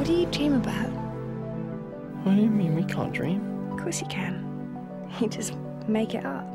What do you dream about? What do you mean we can't dream? Of course you can. You just make it up.